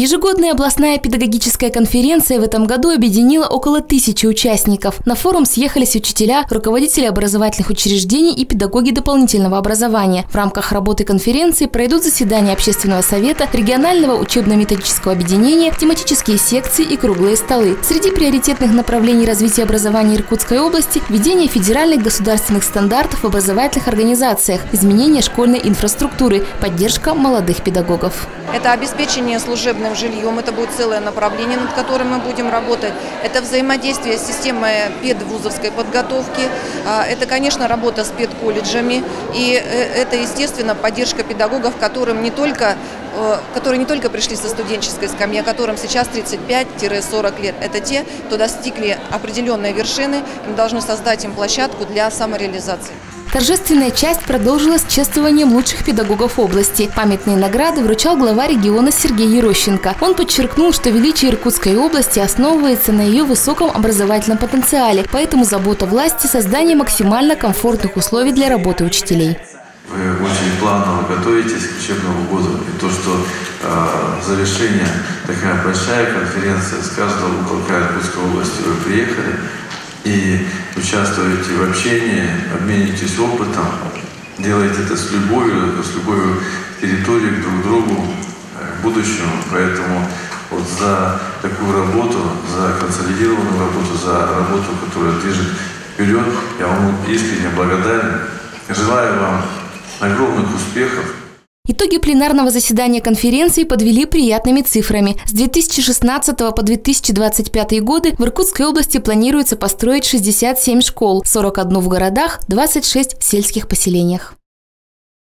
Ежегодная областная педагогическая конференция в этом году объединила около тысячи участников. На форум съехались учителя, руководители образовательных учреждений и педагоги дополнительного образования. В рамках работы конференции пройдут заседания общественного совета, регионального учебно-методического объединения, тематические секции и круглые столы. Среди приоритетных направлений развития образования Иркутской области – введение федеральных государственных стандартов в образовательных организациях, изменение школьной инфраструктуры, поддержка молодых педагогов. Это обеспечение служебным жильем, это будет целое направление, над которым мы будем работать. Это взаимодействие с системой педвузовской подготовки, а, это, конечно, работа с педколледжами, и э, это, естественно, поддержка педагогов, которым не только э, которые не только пришли со студенческой скамьи, а которым сейчас 35-40 лет. Это те, кто достигли определенной вершины, мы должны создать им площадку для самореализации. Торжественная часть продолжилась чествованием лучших педагогов области. Памятные награды вручал глава региона Сергей Ерощенко. Он подчеркнул, что величие Иркутской области основывается на ее высоком образовательном потенциале, поэтому забота власти – создание максимально комфортных условий для работы учителей. Вы очень планово готовитесь к учебному году. И то, что э, завершение такая большая конференция с каждого уголка Иркутской области вы приехали – и участвуете в общении, обменитесь опытом, делаете это с любовью, с любовью к территории, друг другу, э, к будущему. Поэтому вот за такую работу, за консолидированную работу, за работу, которая движет вперед, я вам искренне благодарен. Желаю вам огромных успехов. Итоги пленарного заседания конференции подвели приятными цифрами. С 2016 по 2025 годы в Иркутской области планируется построить 67 школ, 41 в городах, 26 в сельских поселениях.